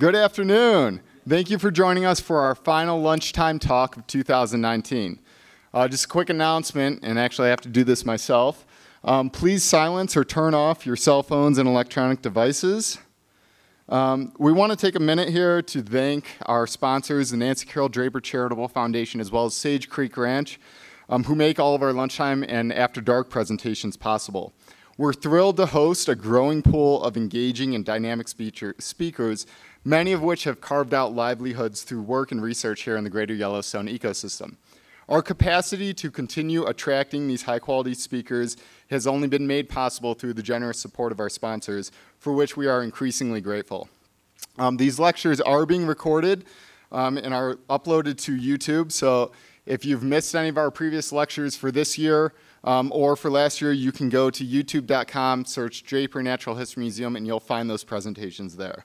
Good afternoon. Thank you for joining us for our final lunchtime talk of 2019. Uh, just a quick announcement, and actually I have to do this myself. Um, please silence or turn off your cell phones and electronic devices. Um, we want to take a minute here to thank our sponsors, the Nancy Carroll Draper Charitable Foundation, as well as Sage Creek Ranch, um, who make all of our lunchtime and after dark presentations possible. We're thrilled to host a growing pool of engaging and dynamic speaker, speakers, many of which have carved out livelihoods through work and research here in the greater Yellowstone ecosystem. Our capacity to continue attracting these high quality speakers has only been made possible through the generous support of our sponsors, for which we are increasingly grateful. Um, these lectures are being recorded um, and are uploaded to YouTube, so if you've missed any of our previous lectures for this year um, or for last year, you can go to youtube.com, search Draper Natural History Museum, and you'll find those presentations there.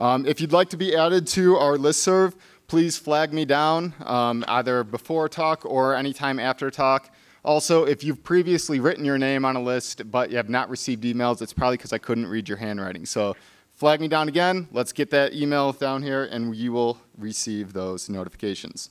Um, if you'd like to be added to our listserv, please flag me down um, either before talk or anytime after talk. Also, if you've previously written your name on a list but you have not received emails, it's probably because I couldn't read your handwriting. So flag me down again. Let's get that email down here and you will receive those notifications.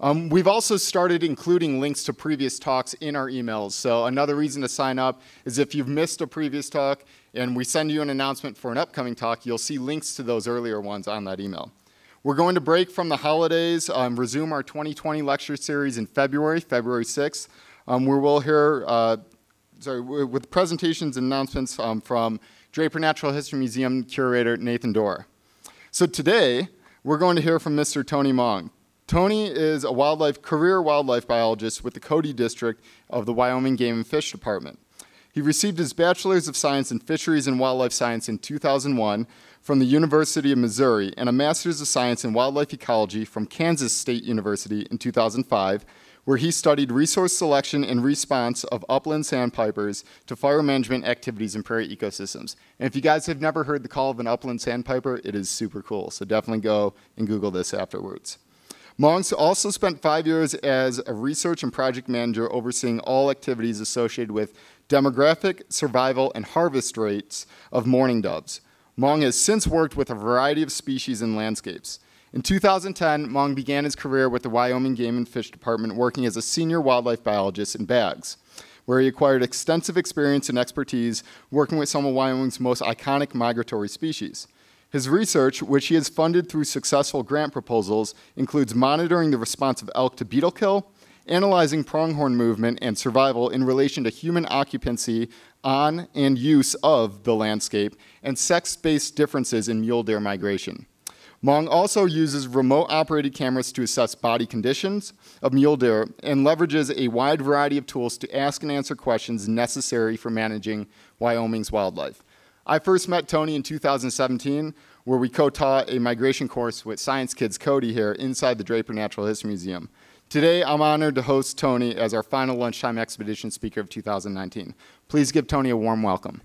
Um, we've also started including links to previous talks in our emails. So another reason to sign up is if you've missed a previous talk and we send you an announcement for an upcoming talk, you'll see links to those earlier ones on that email. We're going to break from the holidays, um, resume our 2020 lecture series in February, February 6th, um, where we'll hear, uh, sorry, with presentations and announcements um, from Draper Natural History Museum curator Nathan Doerr. So today, we're going to hear from Mr. Tony Mong. Tony is a wildlife, career wildlife biologist with the Cody District of the Wyoming Game and Fish Department. He received his Bachelor's of Science in Fisheries and Wildlife Science in 2001 from the University of Missouri and a Master's of Science in Wildlife Ecology from Kansas State University in 2005, where he studied resource selection and response of upland sandpipers to fire management activities in prairie ecosystems. And if you guys have never heard the call of an upland sandpiper, it is super cool. So definitely go and Google this afterwards. Mongs also spent five years as a research and project manager overseeing all activities associated with demographic, survival, and harvest rates of mourning doves. Mong has since worked with a variety of species and landscapes. In 2010, Mong began his career with the Wyoming Game and Fish Department working as a senior wildlife biologist in Baggs, where he acquired extensive experience and expertise working with some of Wyoming's most iconic migratory species. His research, which he has funded through successful grant proposals, includes monitoring the response of elk to beetle kill, analyzing pronghorn movement and survival in relation to human occupancy on and use of the landscape, and sex-based differences in mule deer migration. Mong also uses remote operated cameras to assess body conditions of mule deer and leverages a wide variety of tools to ask and answer questions necessary for managing Wyoming's wildlife. I first met Tony in 2017, where we co-taught a migration course with Science Kids Cody here inside the Draper Natural History Museum. Today, I'm honored to host Tony as our final lunchtime expedition speaker of 2019. Please give Tony a warm welcome.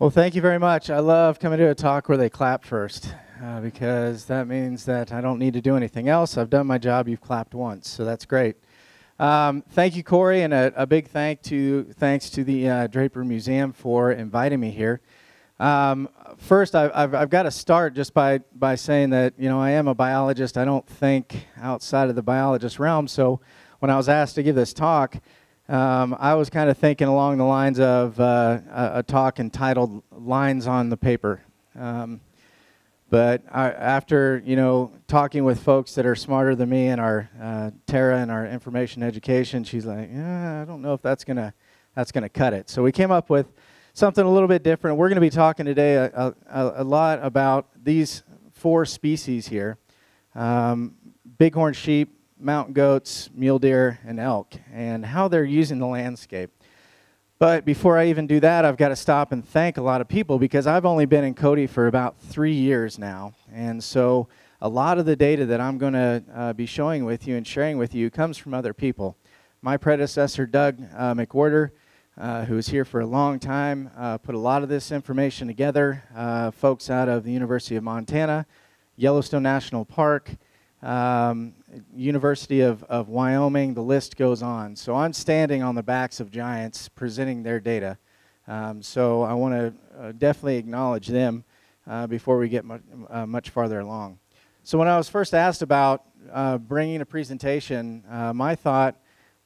Well, thank you very much. I love coming to a talk where they clap first uh, because that means that I don't need to do anything else. I've done my job. You've clapped once, so that's great. Um, thank you, Corey, and a, a, big thank to thanks to the uh, Draper Museum for inviting me here. Um, first, I've, I've, I've, got to start just by, by saying that, you know, I am a biologist. I don't think outside of the biologist realm. So when I was asked to give this talk, um, I was kind of thinking along the lines of uh, a, a, talk entitled Lines on the Paper. Um, but I, after, you know, talking with folks that are smarter than me and our uh, Tara and our information education, she's like, yeah, I don't know if that's going to that's gonna cut it. So we came up with something a little bit different. We're going to be talking today a, a, a, lot about these four species here um, bighorn sheep, mountain goats, mule deer, and elk, and how they're using the landscape. But before I even do that, I've got to stop and thank a lot of people because I've only been in Cody for about three years now. And so a lot of the data that I'm going to uh, be showing with you and sharing with you comes from other people. My predecessor, Doug uh, McWhirter, uh, who was here for a long time, uh, put a lot of this information together. Uh, folks out of the University of Montana, Yellowstone National Park, um, University of, of Wyoming, the list goes on. So I'm standing on the backs of giants presenting their data. Um, so I want to uh, definitely acknowledge them uh, before we get much, uh, much farther along. So when I was first asked about uh, bringing a presentation, uh, my thought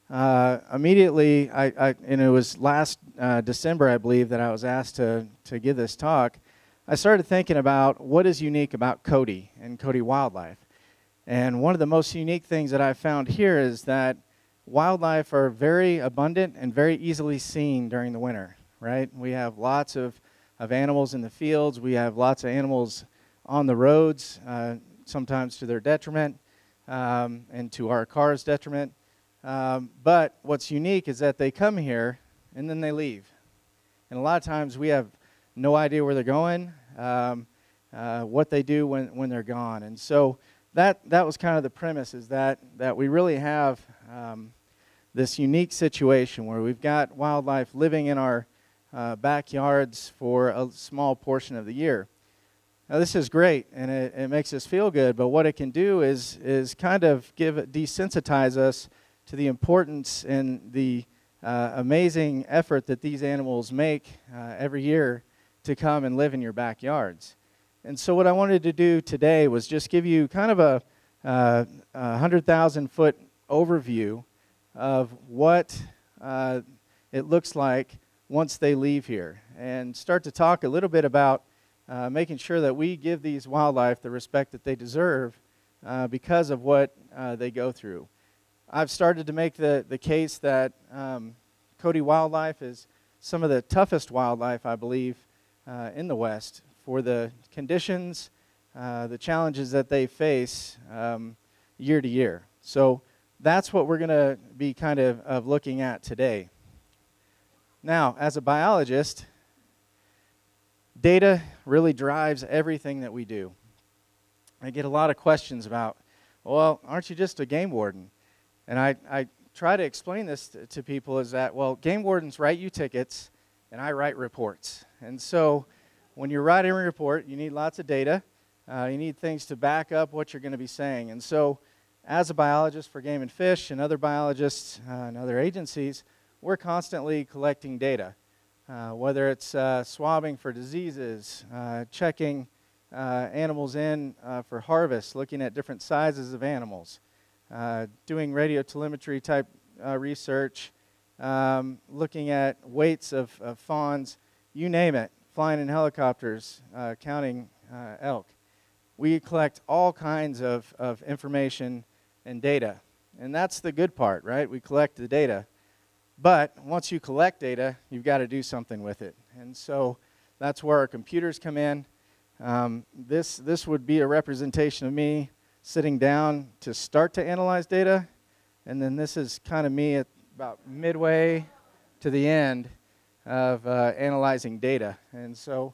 uh, immediately, I, I, and it was last December, I believe, that I was asked to, to give this talk. I started thinking about what is unique about Cody and Cody Wildlife. And one of the most unique things that I've found here is that wildlife are very abundant and very easily seen during the winter, right? We have lots of, of animals in the fields, we have lots of animals on the roads, uh, sometimes to their detriment um, and to our car's detriment. Um, but what's unique is that they come here and then they leave. And a lot of times we have no idea where they're going, um, uh, what they do when, when they're gone. And so that, that was kind of the premise is that, that we really have um, this unique situation where we've got wildlife living in our uh, backyards for a small portion of the year. Now, this is great and it, it makes us feel good, but what it can do is, is kind of give desensitize us to the importance and the uh, amazing effort that these animals make uh, every year to come and live in your backyards. And so, what I wanted to do today was just give you kind of a, uh, a 100,000 foot overview of what uh, it looks like once they leave here and start to talk a little bit about uh, making sure that we give these wildlife the respect that they deserve uh, because of what uh, they go through. I've started to make the, the case that um, Cody Wildlife is some of the toughest wildlife, I believe, uh, in the West for the conditions, uh, the challenges that they face um, year to year. So that's what we're going to be kind of, of looking at today. Now, as a biologist, data really drives everything that we do. I get a lot of questions about, well, aren't you just a game warden? And I, I try to explain this to, to people is that, well, game wardens write you tickets and I write reports. And so when you're writing a report, you need lots of data. Uh, you need things to back up what you're going to be saying. And so, as a biologist for Game and Fish and other biologists uh, and other agencies, we're constantly collecting data. Uh, whether it's uh, swabbing for diseases, uh, checking uh, animals in for harvest, looking at different sizes of animals, doing radiotelemetry type research, um, looking at weights of, of, fawns, you name it, flying in helicopters, uh, counting uh, elk. We collect all kinds of, of information and data. And that's the good part, right? We collect the data. But once you collect data, you've got to do something with it. And so that's where our computers come in. Um, this, this would be a representation of me sitting down to start to analyze data. And then this is kind of me at about midway to the end of uh, analyzing data. And so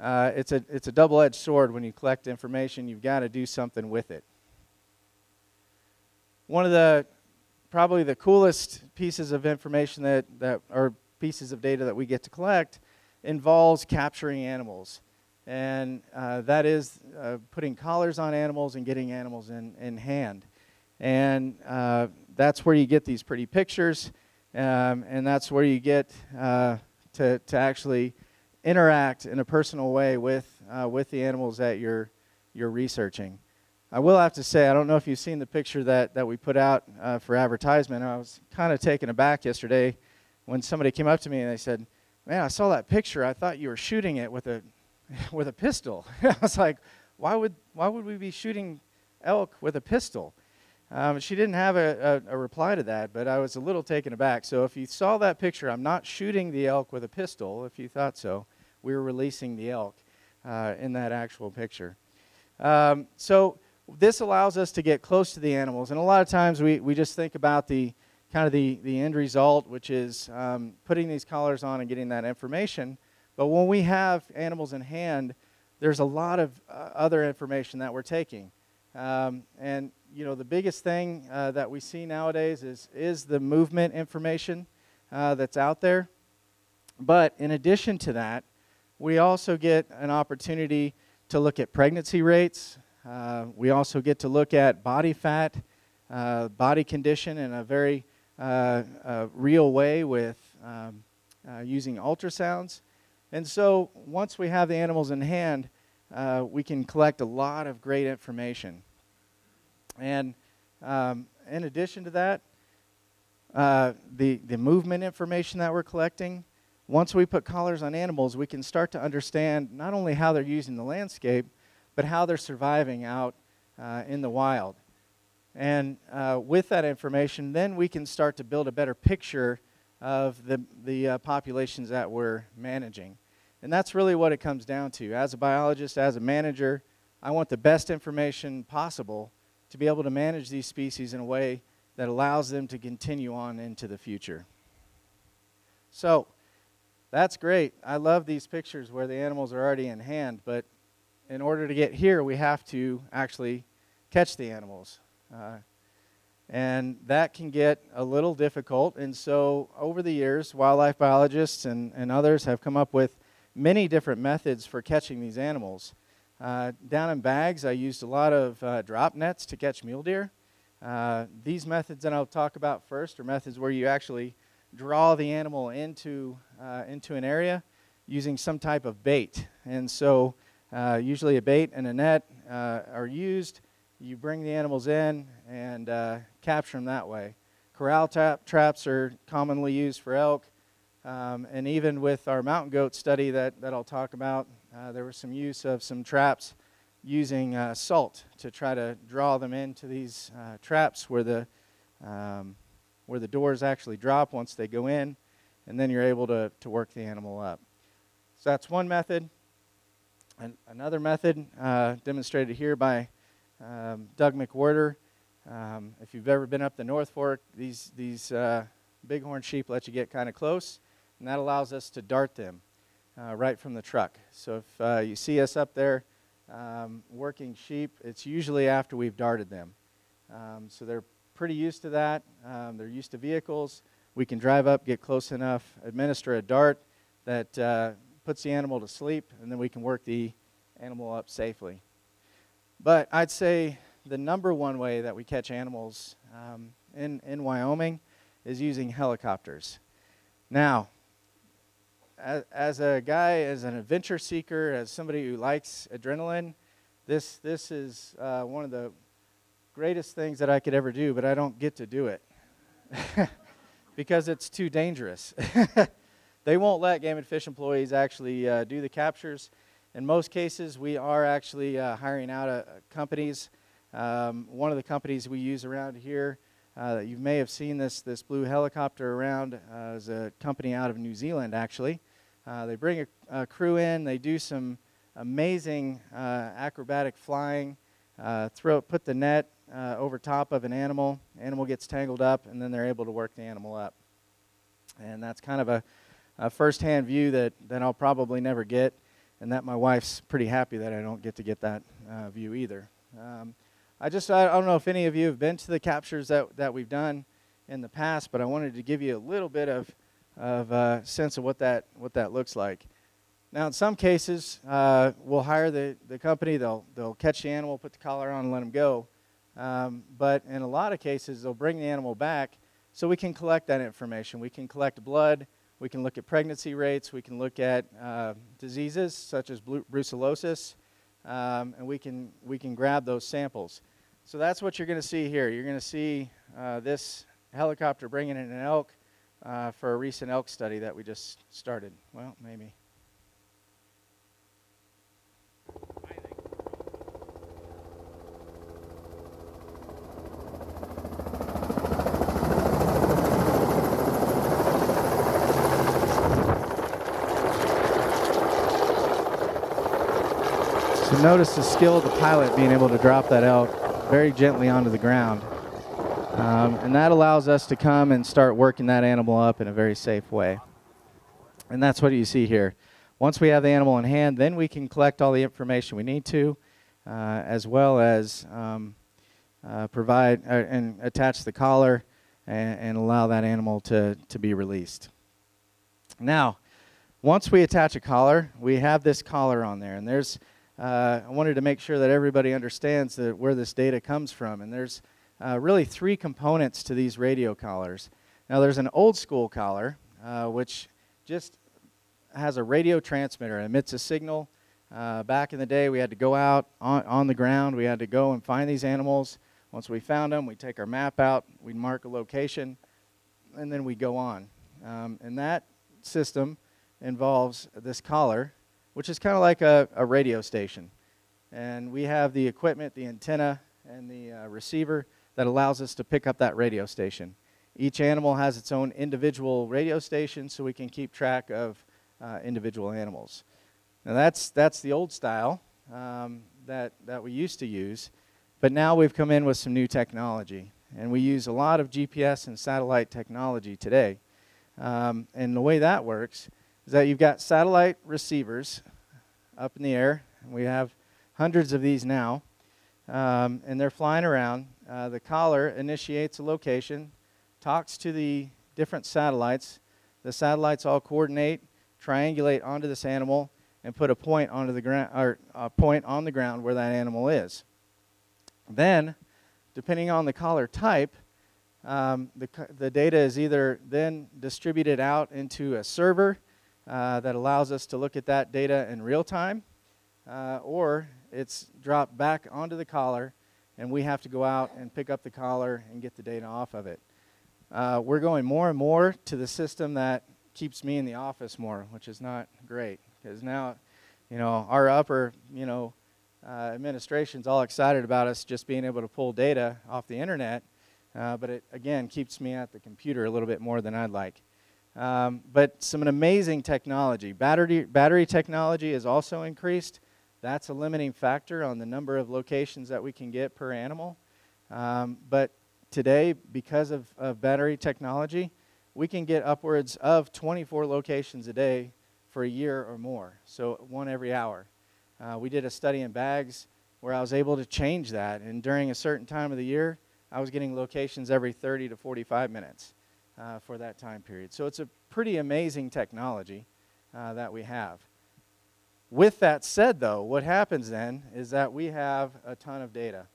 uh, it's a, it's a double edged sword when you collect information, you've got to do something with it. One of the probably the coolest pieces of information that, that or pieces of data that we get to collect involves capturing animals. And uh, that is uh, putting collars on animals and getting animals in, in hand. And uh, that's where you get these pretty pictures, um, and that's where you get uh, to, to actually interact in a personal way with, uh, with the animals that you're, you're researching. I will have to say, I don't know if you've seen the picture that, that we put out uh, for advertisement. I was kind of taken aback yesterday when somebody came up to me and they said, Man, I saw that picture. I thought you were shooting it with a, with a pistol. I was like, why would, why would we be shooting elk with a pistol? Um, she didn't have a, a, a, reply to that, but I was a little taken aback. So if you saw that picture, I'm not shooting the elk with a pistol. If you thought so, we were releasing the elk uh, in that actual picture. Um, so this allows us to get close to the animals, and a lot of times we, we just think about the kind of the, the end result, which is um, putting these collars on and getting that information. But when we have animals in hand, there's a lot of uh, other information that we're taking. Um, and you know, the biggest thing uh, that we see nowadays is, is the movement information uh, that's out there. But in addition to that, we also get an opportunity to look at pregnancy rates. Uh, we also get to look at body fat, uh, body condition in a very uh, real way with um, uh, using ultrasounds. And so once we have the animals in hand, uh, we can collect a lot of great information. And um, in addition to that, uh, the, the movement information that we're collecting, once we put collars on animals, we can start to understand not only how they're using the landscape, but how they're surviving out uh, in the wild. And uh, with that information, then we can start to build a better picture of the, the uh, populations that we're managing. And that's really what it comes down to. As a biologist, as a manager, I want the best information possible to be able to manage these species in a way that allows them to continue on into the future. So, that's great. I love these pictures where the animals are already in hand, but in order to get here, we have to actually catch the animals. Uh, and that can get a little difficult. And so, over the years, wildlife biologists and, and others have come up with many different methods for catching these animals. Uh, down in Baggs, I used a lot of uh, drop nets to catch mule deer. Uh, these methods that I'll talk about first are methods where you actually draw the animal into, uh, into an area using some type of bait. And so, uh, usually a bait and a net are used you bring the animals in and capture them that way. Corral trap, traps are commonly used for elk. Um, and even with our mountain goat study that, that I'll talk about, uh, there was some use of some traps using uh, salt to try to draw them into these uh, traps where the, um, where the doors actually drop once they go in, and then you're able to, to work the animal up. So that's one method. And another method uh, demonstrated here by um, Doug McWhirter. Um, if you've ever been up the North Fork, these, these uh, bighorn sheep let you get kind of close, and that allows us to dart them uh, right from the truck. So if uh, you see us up there um, working sheep, it's usually after we've darted them. Um, so they're pretty used to that. Um, they're used to vehicles. We can drive up, get close enough, administer a dart that uh, puts the animal to sleep, and then we can work the animal up safely. But I'd say the number one way that we catch animals um, in, in Wyoming is using helicopters. Now, as, a guy, as an adventure seeker, as somebody who likes adrenaline, this, this is uh, one of the greatest things that I could ever do, but I don't get to do it because it's too dangerous. they won't let game and fish employees actually uh, do the captures in most cases, we are actually uh, hiring out uh, companies. Um, one of the companies we use around here, uh, you may have seen this, this blue helicopter around, uh, is a company out of New Zealand, actually. Uh, they bring a, a, crew in, they do some amazing uh, acrobatic flying, throw, put the net over top of an animal, animal gets tangled up, and then they're able to work the animal up. And that's kind of a, a first-hand view that, that I'll probably never get and that my wife's pretty happy that I don't get to get that uh, view either. Um, I just I, don't know if any of you have been to the captures that, that we've done in the past, but I wanted to give you a little bit of of uh, sense of what that what that looks like. Now, in some cases, uh, we'll hire the, the company. They'll they'll catch the animal, put the collar on, and let them go. Um, but in a lot of cases, they'll bring the animal back so we can collect that information. We can collect blood. We can look at pregnancy rates. We can look at uh, diseases such as brucellosis, um, and we can, we can grab those samples. So that's what you're going to see here. You're going to see uh, this helicopter bringing in an elk uh, for a recent elk study that we just started. Well, maybe. So notice the skill of the pilot being able to drop that elk very gently onto the ground. Um, and that allows us to come and start working that animal up in a very safe way. And that's what you see here. Once we have the animal in hand, then we can collect all the information we need to, uh, as well as um, uh, provide uh, and attach the collar and, and, allow that animal to, to be released. Now, once we attach a collar, we have this collar on there, and there's uh, I wanted to make sure that everybody understands that where this data comes from. And there's uh, really three components to these radio collars. Now, there's an old school collar, uh, which just has a radio transmitter. and emits a signal. Uh, back in the day, we had to go out on, on the ground. We had to go and find these animals. Once we found them, we'd take our map out, we'd mark a location, and then we'd go on. Um, and that system involves this collar, which is kind of like a, a, radio station. And we have the equipment, the antenna, and the uh, receiver that allows us to pick up that radio station. Each animal has its own individual radio station, so we can keep track of uh, individual animals. Now that's that's the old style um, that that we used to use, but now we've come in with some new technology, and we use a lot of GPS and satellite technology today. Um, and the way that works is that you've got satellite receivers up in the air. And we have hundreds of these now, um, and they're flying around. Uh, the collar initiates a location, talks to the different satellites. The satellites all coordinate, triangulate onto this animal, and put a point onto the ground or a point on the ground where that animal is. Then, depending on the collar type, um, the, the data is either then distributed out into a server uh, that allows us to look at that data in real time, uh, or it's dropped back onto the collar and we have to go out and pick up the collar and get the data off of it. Uh, we're going more and more to the system that keeps me in the office more, which is not great because now, you know, our upper, you know, uh, administration's all excited about us just being able to pull data off the internet, uh, but it again keeps me at the computer a little bit more than I'd like. Um, but some amazing technology. Battery battery technology has also increased. That's a limiting factor on the number of locations that we can get per animal. Um, but today, because of, of battery technology, we can get upwards of 24 locations a day for a year or more, so one every hour. Uh, we did a study in Baggs where I was able to change that, and during a certain time of the year, I was getting locations every 30 to 45 minutes uh, for that time period. So it's a pretty amazing technology uh, that we have. With that said, though, what happens then is that we have a ton of data.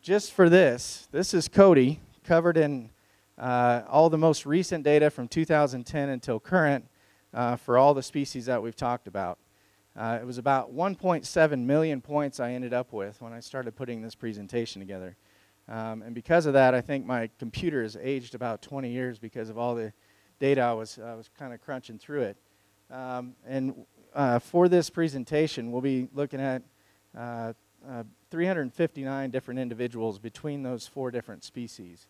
Just for this, this is Cody covered in uh, all the most recent data from 2010 until current uh, for all the species that we've talked about. Uh, it was about 1.7 million points I ended up with when I started putting this presentation together. Um, and because of that, I think my computer has aged about 20 years because of all the data I was, I was kind of crunching through it. Um, and uh, for this presentation, we'll be looking at uh, uh, 359 different individuals between those four different species.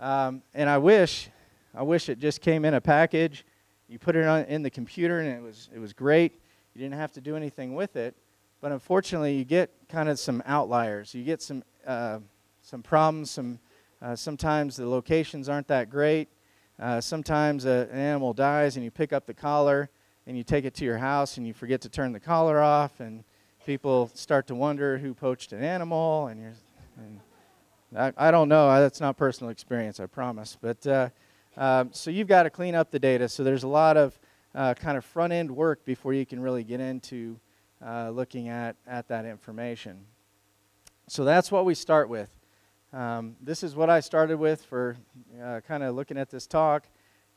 Um, and I wish, I wish it just came in a package. You put it on, in the computer, and it was it was great. You didn't have to do anything with it. But unfortunately, you get kind of some outliers. You get some uh, some problems. Some uh, sometimes the locations aren't that great. Uh, sometimes a, an animal dies, and you pick up the collar and you take it to your house and you forget to turn the collar off and people start to wonder who poached an animal and you're and I, I don't know. That's not personal experience i promise. But uh, um, so you've got to clean up the data. So there's a lot of uh, kind of front end work before you can really get into uh, looking at, at that information. So that's what we start with. Um, this is what i started with for uh, kind of looking at this talk.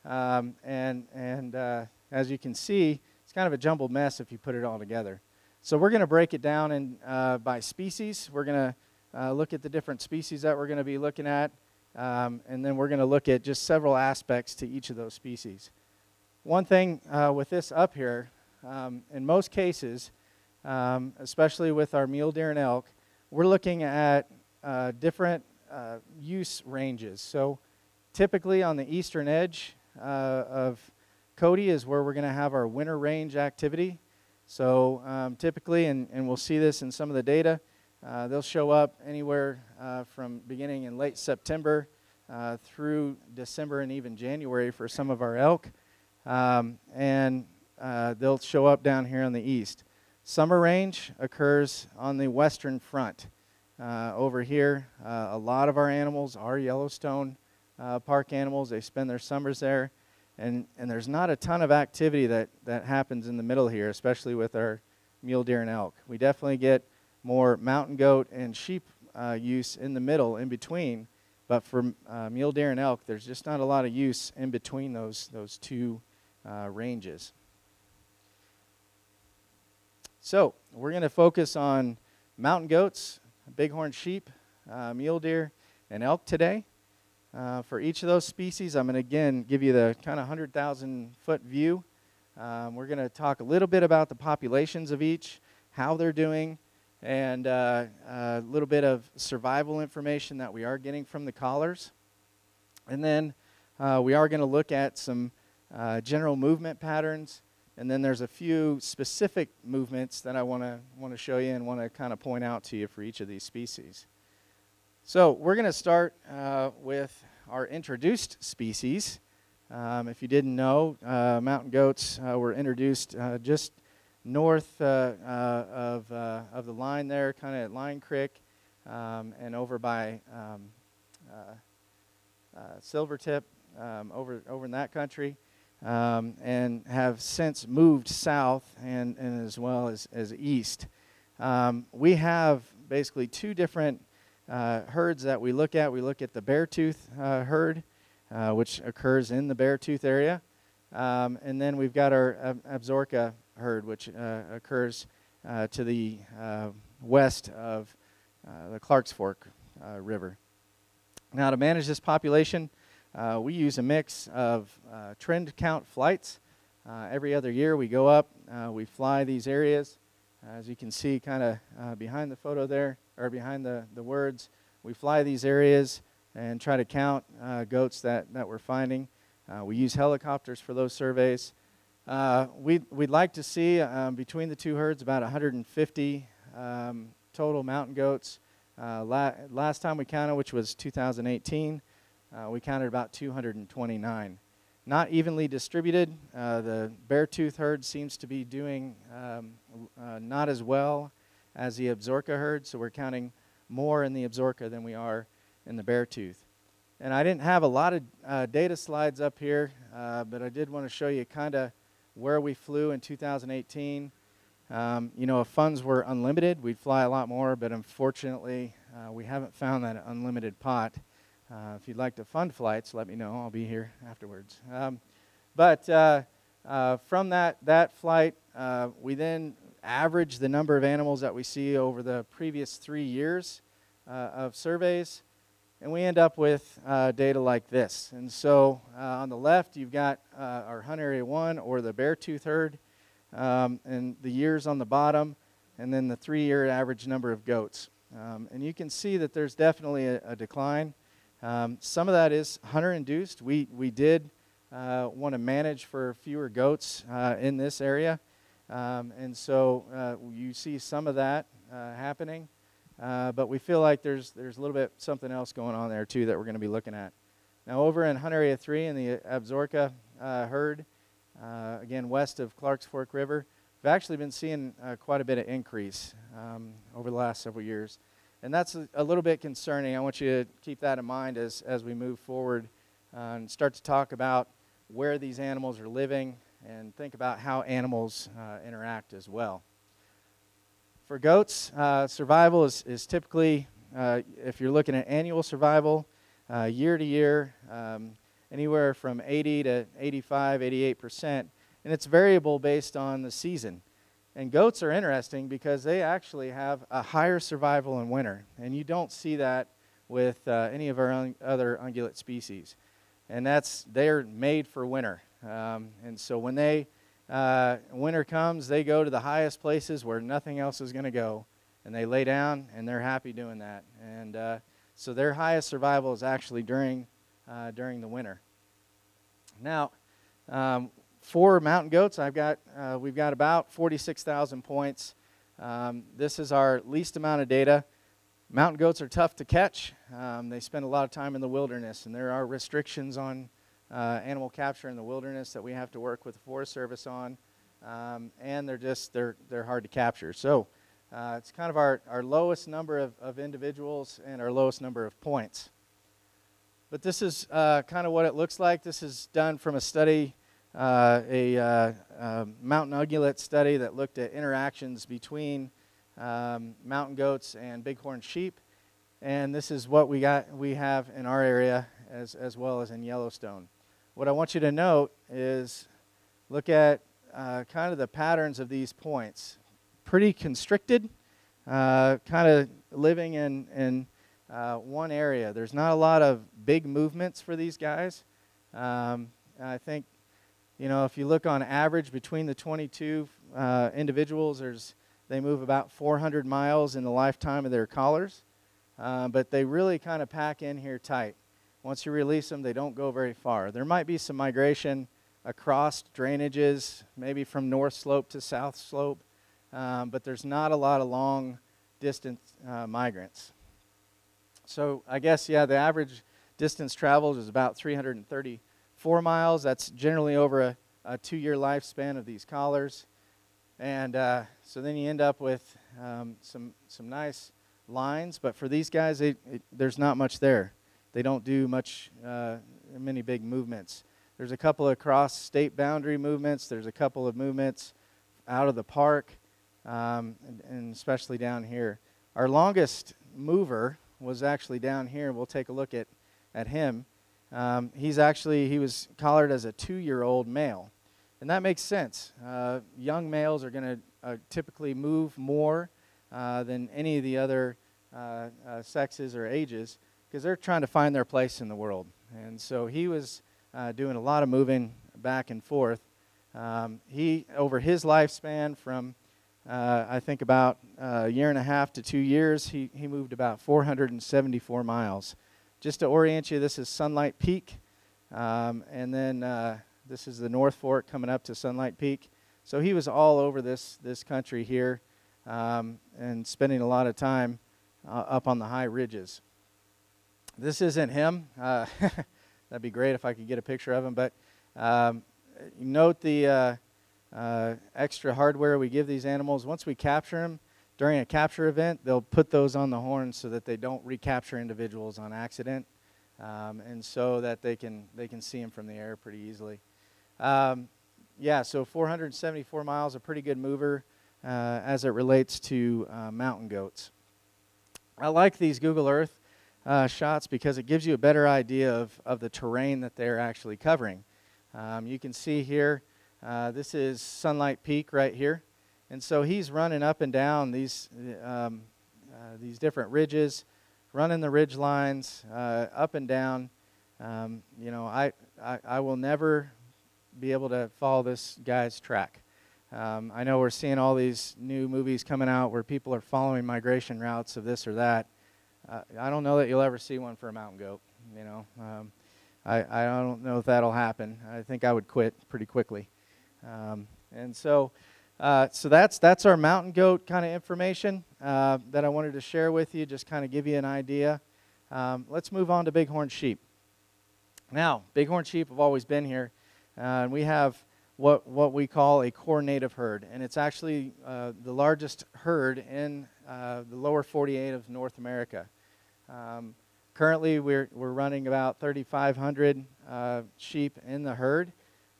Um, and and uh, as you can see, it's kind of a jumbled mess if you put it all together. So we're going to break it down in, uh, by species. We're going to uh, look at the different species that we're going to be looking at, um, and then we're going to look at just several aspects to each of those species. One thing uh, with this up here, um, in most cases, um, especially with our mule deer and elk, we're looking at uh, different uh, use ranges. So typically on the eastern edge uh, of Cody is where we're going to have our winter range activity. So um, typically, and, and we'll see this in some of the data, uh, they'll show up anywhere uh, from beginning in late September uh, through December and even January for some of our elk. Um, and uh, they'll show up down here on the east. Summer range occurs on the western front. Uh, over here, uh, a lot of our animals are Yellowstone Park animals. They spend their summers there and, and there's not a ton of activity that, that happens in the middle here, especially with our mule deer and elk. We definitely get more mountain goat and sheep uh, use in the middle, in between. But for uh, mule deer and elk, there's just not a lot of use in between those, those two uh, ranges. So we're going to focus on mountain goats, bighorn sheep, uh, mule deer, and elk today. Uh, for each of those species, I'm going to again give you the kind of 100,000 foot view. Um, we're going to talk a little bit about the populations of each, how they're doing, and uh, a little bit of survival information that we are getting from the collars. And then uh, we are going to look at some uh, general movement patterns and then there's a few specific movements that I want to want to show you and want to kind of point out to you for each of these species. So we're going to start uh, with our introduced species. Um, if you didn't know, uh, mountain goats uh, were introduced uh, just north uh, uh, of, of the line there, kind of at Line Creek, um, and over by um, Silvertip, um, over, over in that country um, and have since moved south and, and as well as, as east. Um, we have basically two different uh, herds that we look at. We look at the Beartooth uh, herd, uh, which occurs in the Beartooth area. Um, and then we've got our Ab- Absaroka herd, which uh, occurs uh, to the uh, west of the Clarks Fork River. Now, to manage this population, we use a mix of trend count flights. Every other year we go up, we fly these areas. As you can see, kind of uh, behind the photo there, or behind the, the words, we fly these areas and try to count uh, goats that, that we're finding. we use helicopters for those surveys. we'd, we'd like to see um, between the two herds about 150 um, total mountain goats. La- last time we counted, which was 2018, uh, we counted about 229. Not evenly distributed. Uh, the Beartooth herd seems to be doing um, uh, not as well as the Absaroka herd, so we're counting more in the Absaroka than we are in the Beartooth. And I didn't have a lot of uh, data slides up here, uh, but I did want to show you kind of where we flew in 2018. Um, you know, if funds were unlimited, we'd fly a lot more, but unfortunately, uh, we haven't found that unlimited pot. Uh, if you'd like to fund flights, let me know. I'll be here afterwards. Um, but uh, uh, from that, that flight, we then average the number of animals that we see over the previous three years uh, of surveys, and we end up with uh, data like this. And so on the left, you've got our Hunt Area 1 or the Beartooth herd, um, and the years on the bottom, and then the three year average number of goats. Um, and you can see that there's definitely a, a decline. Um, some of that is hunter induced. We, we did uh, want to manage for fewer goats uh, in this area. Um, and so uh, you see some of that uh, happening. Uh, but we feel like there's, there's a little bit something else going on there too that we're going to be looking at. Now, over in Hunt Area 3 in the Absaroka uh, herd, again west of Clarks Fork River, we've actually been seeing quite a bit of increase um, over the last several years. And that's a, a, little bit concerning. I want you to keep that in mind as, as we move forward uh, and start to talk about where these animals are living and think about how animals uh, interact as well. For goats, uh, survival is, is typically, uh, if you're looking at annual survival, uh, year to year, um, anywhere from 80 to 85, 88%. And it's variable based on the season. And goats are interesting because they actually have a higher survival in winter. And you don't see that with uh, any of our un- other ungulate species. And that's, they're made for winter. Um, and so when they, uh, winter comes, they go to the highest places where nothing else is going to go. And they lay down and they're happy doing that. And uh, so their highest survival is actually during, uh, during the winter. Now, um, for mountain goats, I've got, uh, we've got about 46,000 points. Um, this is our least amount of data. Mountain goats are tough to catch. Um, they spend a lot of time in the wilderness, and there are restrictions on uh, animal capture in the wilderness that we have to work with the Forest Service on. Um, and they're just they're they're hard to capture. So uh, it's kind of our, our lowest number of, of individuals and our lowest number of points. But this is uh, kind of what it looks like. This is done from a study uh, a, uh, a, mountain ungulate study that looked at interactions between um, mountain goats and bighorn sheep. And this is what we, got, we have in our area as, as well as in Yellowstone. What I want you to note is look at uh, kind of the patterns of these points. Pretty constricted, uh, kind of living in, in uh, one area. There's not a lot of big movements for these guys. Um, I think, you know, if you look on average between the 22 uh, individuals, there's, they move about 400 miles in the lifetime of their collars. Uh, but they really kind of pack in here tight. Once you release them, they don't go very far. There might be some migration across drainages, maybe from north slope to south slope, um, but there's not a lot of long distance uh, migrants. So I guess, yeah, the average distance traveled is about 334 miles. That's generally over a, a two year lifespan of these collars. And uh, so then you end up with um, some, some nice lines, but for these guys, it, there's not much there. They don't do much, uh, many big movements. There's a couple of cross state boundary movements. There's a couple of movements out of the park, um, and, and, especially down here. Our longest mover was actually down here. We'll take a look at, at him. Um, he's actually, he was collared as a two-year-old male. And that makes sense. Uh, young males are going to uh, typically move more uh, than any of the other uh, uh, sexes or ages because they're trying to find their place in the world. And so he was uh, doing a lot of moving back and forth. Um, he, over his lifespan, from uh, I think about a year and a half to two years, he, he moved about 474 miles. Just to orient you, this is Sunlight Peak, um, and then uh, this is the North Fork coming up to Sunlight Peak. So he was all over this, this country here um, and spending a lot of time uh, up on the high ridges. This isn't him. Uh, That'd be great if I could get a picture of him. But um, note the uh, uh, extra hardware we give these animals. Once we capture them during a capture event, they'll put those on the horns so that they don't recapture individuals on accident, um, and so that they can they can see them from the air pretty easily. Um, yeah, so 474 miles, a pretty good mover uh, as it relates to uh, mountain goats. I like these Google Earth uh, shots because it gives you a better idea of, of the terrain that they're actually covering. Um, you can see here, uh, this is Sunlight Peak right here. And so he's running up and down these, um, uh, these different ridges, running the ridge lines uh, up and down. Um, you know, I, I, I, will never be able to follow this guy's track. Um, I know we're seeing all these new movies coming out where people are following migration routes of this or that. I don't know that you'll ever see one for a mountain goat. You know, um, I, I don't know if that'll happen. I think I would quit pretty quickly. Um, and so, uh, so that's that's our mountain goat kind of information uh, that I wanted to share with you, just kind of give you an idea. Um, let's move on to bighorn sheep. Now, bighorn sheep have always been here, uh, and we have what what we call a core native herd, and it's actually uh, the largest herd in uh, the lower 48 of North America. Um, currently, we're, we're running about 3,500 uh, sheep in the herd.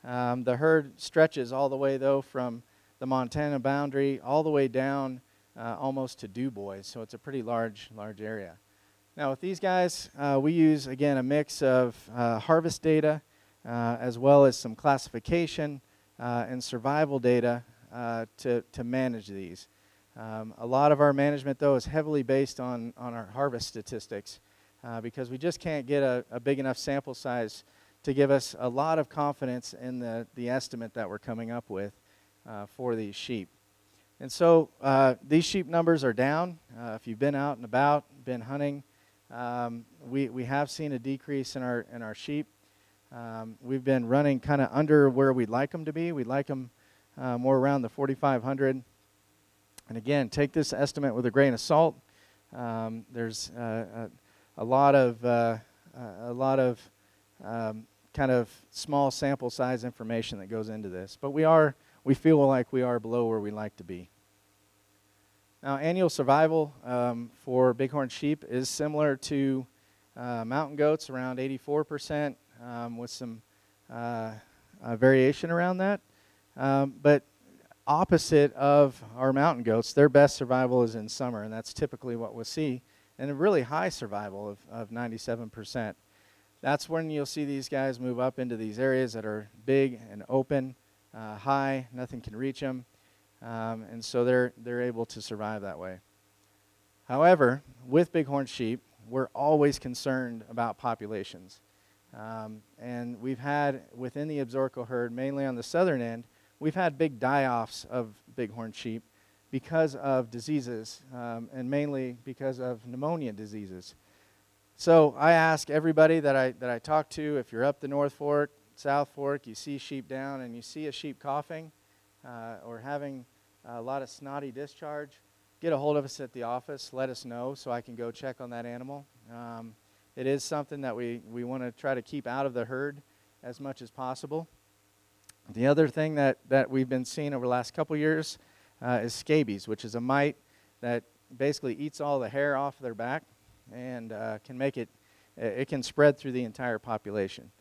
Um, the herd stretches all the way, though, from the Montana boundary all the way down uh, almost to DuBois, so it's a pretty large, large area. Now, with these guys, uh, we use, again, a mix of uh, harvest data as well as some classification and survival data to, to manage these. Um, a lot of our management, though, is heavily based on, on our harvest statistics uh, because we just can't get a, a, big enough sample size to give us a lot of confidence in the, the estimate that we're coming up with uh, for these sheep. And so uh, these sheep numbers are down. Uh, if you've been out and about, been hunting, um, we, we have seen a decrease in our, in our sheep. Um, we've been running kind of under where we'd like them to be. We'd like them uh, more around the 4,500 and again, take this estimate with a grain of salt. Um, there's uh, a, a, lot of uh, a lot of um, kind of small sample size information that goes into this, but we are we feel like we are below where we like to be. Now, annual survival um, for bighorn sheep is similar to uh, mountain goats, around 84%, um, with some uh, uh, variation around that. Um, but opposite of our mountain goats, their best survival is in summer, and that's typically what we'll see, and a really high survival of, of 97%. That's when you'll see these guys move up into these areas that are big and open, uh, high, nothing can reach them, um, and so they're, they're able to survive that way. However, with bighorn sheep, we're always concerned about populations. Um, and we've had, within the Absaroka herd, mainly on the southern end, we've had big die-offs of bighorn sheep because of diseases, um, and mainly because of pneumonia diseases. So I ask everybody that I, that I talk to, if you're up the North Fork, South Fork, you see sheep down and you see a sheep coughing uh, or having a lot of snotty discharge, get a hold of us at the office. Let us know so I can go check on that animal. Um, it is something that we, we want to try to keep out of the herd as much as possible. The other thing that, that we've been seeing over the last couple years uh, is scabies, which is a mite that basically eats all the hair off their back and uh, can make it, it can spread through the entire population.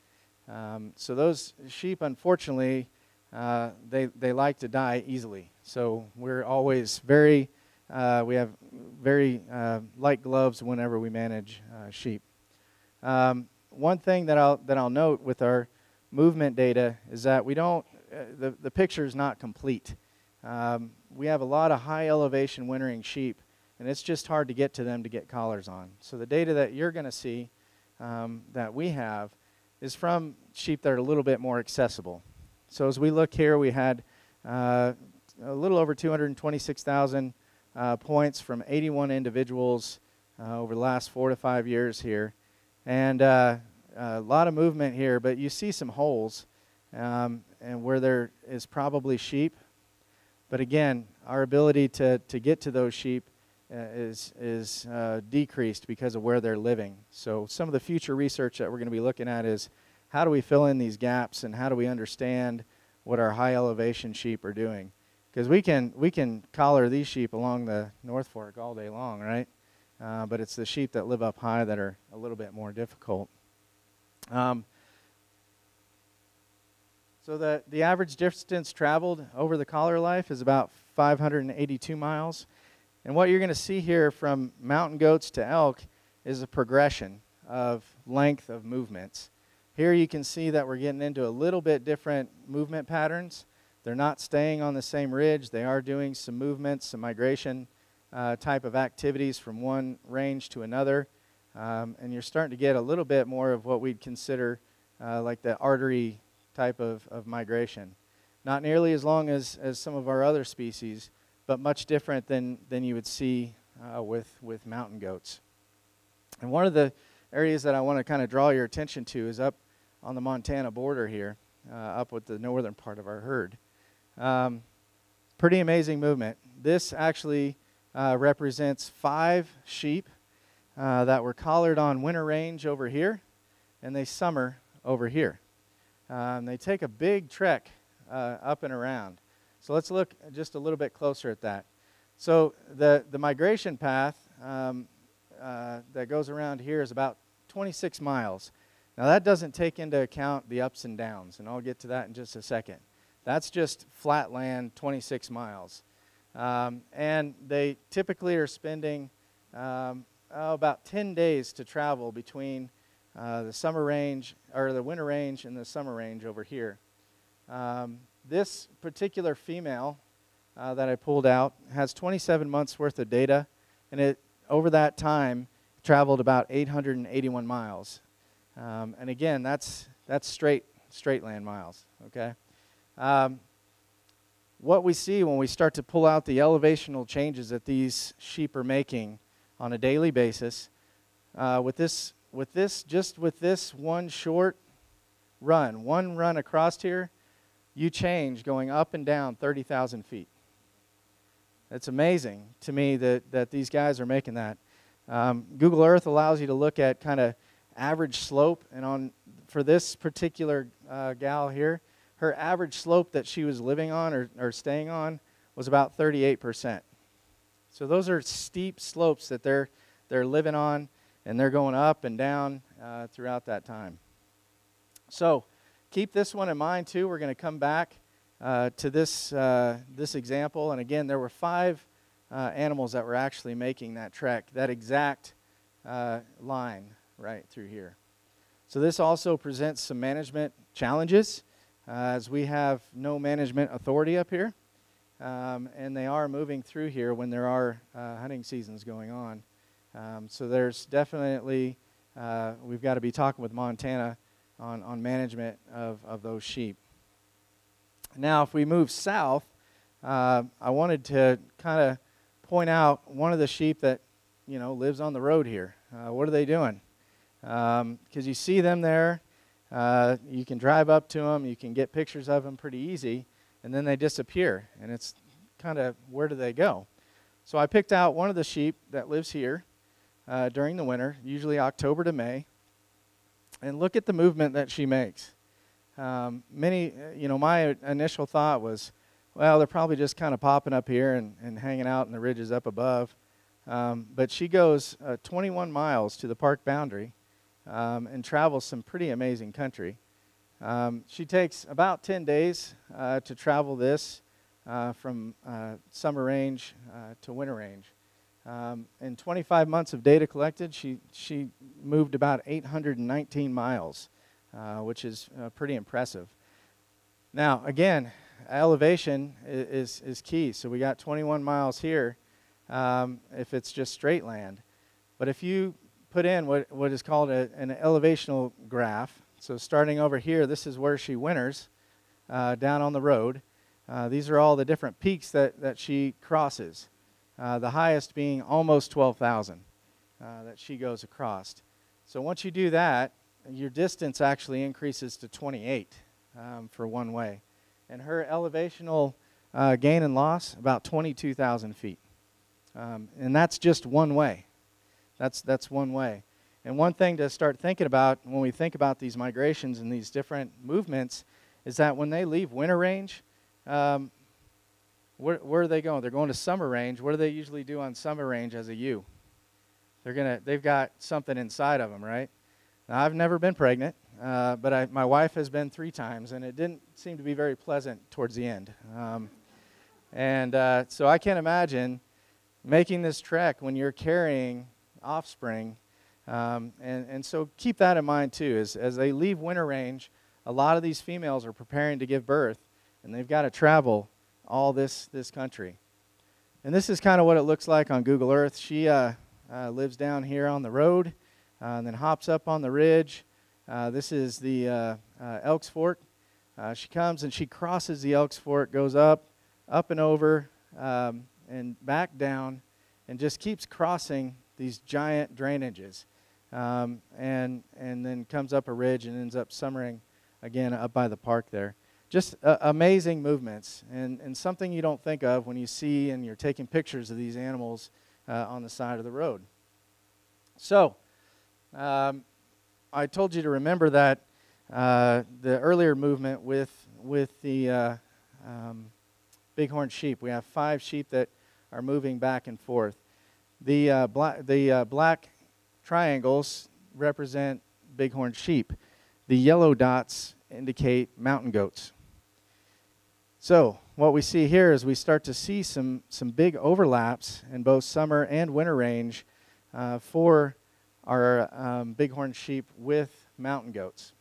Um, so those sheep, unfortunately, uh, they, they like to die easily. So we're always very uh, we have very uh, light gloves whenever we manage uh, sheep. Um, one thing that I'll, that I'll note with our movement data is that we don't, uh, the, the picture is not complete. Um, we have a lot of high elevation wintering sheep, and it's just hard to get to them to get collars on. So the data that you're going to see um, that we have is from sheep that are a little bit more accessible. So as we look here, we had uh, a little over 226,000 uh, points from 81 individuals uh, over the last four to five years here. And uh, a lot of movement here, but you see some holes um, and where there is probably sheep. But again, our ability to, to get to those sheep uh, is, is uh, decreased because of where they're living. So some of the future research that we're going to be looking at is how do we fill in these gaps and how do we understand what our high elevation sheep are doing because we can we can collar these sheep along the North Fork all day long, right? Uh, but it's the sheep that live up high that are a little bit more difficult. Um, so the the average distance traveled over the collar life is about 582 miles, and what you're going to see here from mountain goats to elk is a progression of length of movements. Here you can see that we're getting into a little bit different movement patterns. They're not staying on the same ridge. They are doing some movements, some migration uh, type of activities from one range to another. Um, and you're starting to get a little bit more of what we'd consider uh, like the artery type of, of migration. Not nearly as long as, as some of our other species, but much different than, than you would see uh, with, with mountain goats. And one of the areas that I want to kind of draw your attention to is up on the Montana border here, uh, up with the northern part of our herd. Um, pretty amazing movement. This actually uh, represents five sheep uh, that were collared on winter range over here, and they summer over here. Um, they take a big trek uh, up and around. So let's look just a little bit closer at that. So the, the migration path um, uh, that goes around here is about 26 miles. Now that doesn't take into account the ups and downs, and I'll get to that in just a second. That's just flat land, 26 miles. Um, and they typically are spending um, oh, about 10 days to travel between uh, the summer range, or the winter range and the summer range over here. Um, this particular female uh, that I pulled out has 27 months worth of data, and it over that time traveled about 881 miles. Um, and again, that's that's straight straight land miles. Okay. What we see when we start to pull out the elevational changes that these sheep are making on a daily basis, uh, with this, with this, just with this one short run, one run across here, you change going up and down 30,000 feet. It's amazing to me that, that these guys are making that. Um, Google Earth allows you to look at kind of average slope, and on for this particular uh, gal here, her average slope that she was living on or, or staying on was about 38%. So those are steep slopes that they're, they're living on, and they're going up and down uh, throughout that time. So keep this one in mind too. We're going to come back uh, to this, uh, this example. And again, there were five uh, animals that were actually making that trek, that exact uh, line right through here. So this also presents some management challenges as we have no management authority up here. Um, and they are moving through here when there are uh, hunting seasons going on. Um, so there's definitely, uh, we've got to be talking with Montana on, on management of, of those sheep. Now, if we move south, uh, I wanted to kind of point out one of the sheep that, you know, lives on the road here. Uh, what are they doing? Because um, you see them there. Uh, you can drive up to them. You can get pictures of them pretty easy and then they disappear. And it's kind of where do they go? So I picked out one of the sheep that lives here uh, during the winter, usually October to May, and look at the movement that she makes. Um, many, uh, you know, my initial thought was, well, they're probably just kind of popping up here and, and hanging out in the ridges up above. Um, but she goes uh, 21 miles to the park boundary um, and travels some pretty amazing country. Um, she takes about 10 days uh, to travel this uh, from uh, summer range uh, to winter range. Um, in 25 months of data collected, she, she moved about 819 miles, uh, which is uh, pretty impressive. Now, again, elevation is, is, key. So we got 21 miles here um, if it's just straight land. But if you put in what, what is called a, an elevational graph, so starting over here, this is where she winters uh, down on the road. Uh, these are all the different peaks that, that she crosses, uh, the highest being almost 12,000 uh, that she goes across. So once you do that, your distance actually increases to 28 um, for one way. And her elevational uh, gain and loss, about 22,000 feet. Um, and that's just one way. That's, that's one way. And one thing to start thinking about when we think about these migrations and these different movements is that when they leave winter range, um, where, where, are they going? They're going to summer range. What do they usually do on summer range as a ewe? They're gonna, they've got something inside of them, right? Now, I've never been pregnant, uh, but I, my wife has been three times, and it didn't seem to be very pleasant towards the end. Um, and uh, so I can't imagine making this trek when you're carrying offspring um, and, and so keep that in mind too. As, as they leave winter range, a lot of these females are preparing to give birth, and they've got to travel all this, this country. And this is kind of what it looks like on Google Earth. She uh, uh, lives down here on the road uh, and then hops up on the ridge. Uh, this is the uh, uh, Elks Fork. she comes and she crosses the Elks Fork, goes up, up and over, um, and back down, and just keeps crossing these giant drainages um, and and then comes up a ridge and ends up summering again up by the park there. Just uh, amazing movements and, and something you don't think of when you see and you're taking pictures of these animals uh, on the side of the road. So, um, I told you to remember that uh, the earlier movement with with the uh, um, bighorn sheep. We have five sheep that are moving back and forth. The uh, black the uh, black triangles represent bighorn sheep. The yellow dots indicate mountain goats. So, what we see here is we start to see some, some big overlaps in both summer and winter range uh, for our um, bighorn sheep with mountain goats.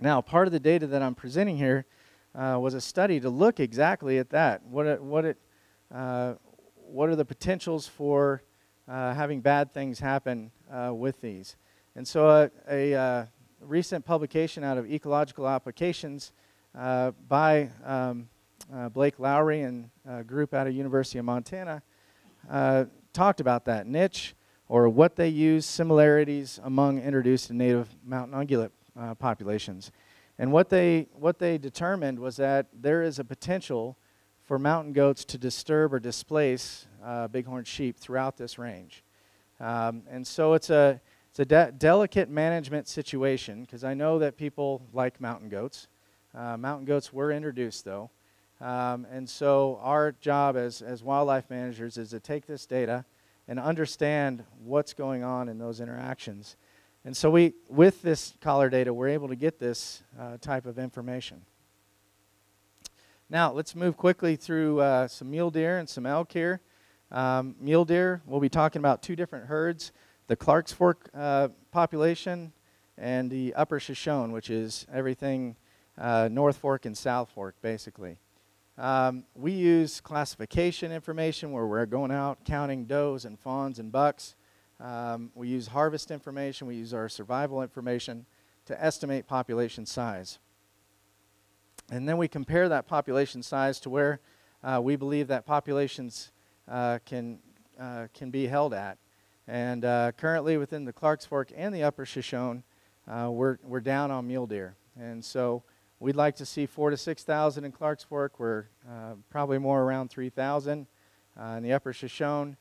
Now, part of the data that I'm presenting here uh, was a study to look exactly at that. What, it, what, it, uh, what are the potentials for uh, having bad things happen uh, with these. And so uh, a, a uh, recent publication out of Ecological Applications uh, by um, Blake Lowrey and a group out of University of Montana talked about that niche or what they use, similarities among introduced and native mountain ungulate populations. And what they, what they determined was that there is a potential for mountain goats to disturb or displace uh, bighorn sheep throughout this range. Um, and so it's a, it's a de- delicate management situation because I know that people like mountain goats. Uh, mountain goats were introduced, though. Um, and so our job as, as wildlife managers is to take this data and understand what's going on in those interactions. And so we, with this collar data, we're able to get this uh, type of information. Now, let's move quickly through uh, some mule deer and some elk here. Um, mule deer, we'll be talking about two different herds the Clark's Fork uh, population and the Upper Shoshone, which is everything uh, North Fork and South Fork, basically. Um, we use classification information where we're going out counting does and fawns and bucks. Um, we use harvest information, we use our survival information to estimate population size. And then we compare that population size to where uh, we believe that populations uh, can, uh, can be held at. And uh, currently within the Clarks Fork and the Upper Shoshone, uh, we're, we're down on mule deer. And so we'd like to see four to 6,000 in Clarks Fork. We're uh, probably more around 3,000. in the Upper Shoshone,